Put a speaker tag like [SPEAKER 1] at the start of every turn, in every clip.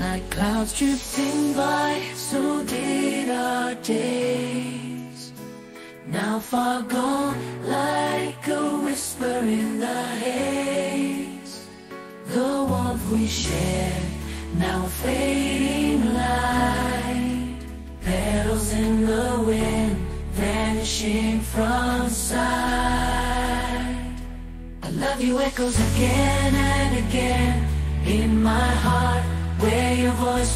[SPEAKER 1] Like clouds drifting by, so did our days. Now far gone, like a whisper in the haze. The warmth we shared, now fading light. Petals in the wind, vanishing from sight. I love you echoes again and again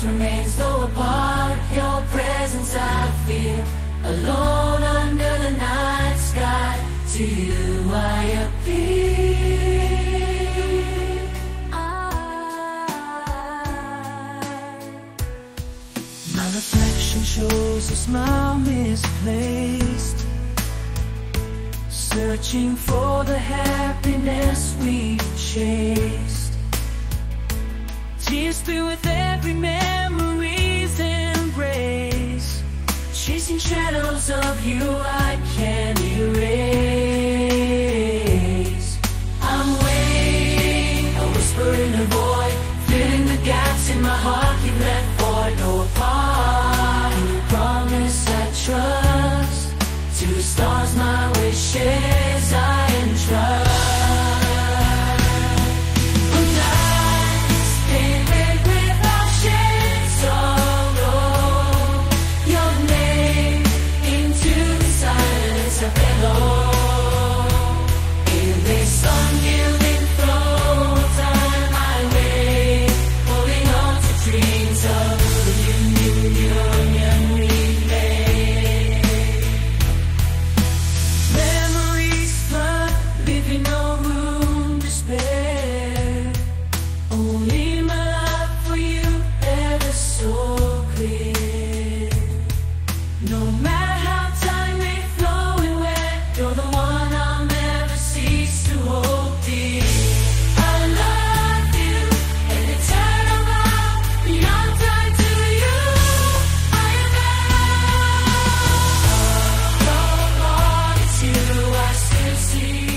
[SPEAKER 1] remains though apart your presence I feel. Alone under the night sky to you I appeal my reflection shows a smile misplaced. Searching for the happiness we chased. Tears through with every memory's chasing shadows of you I can't erase. I'm waiting, a whisper in the void, filling the gaps in my heart you left. see.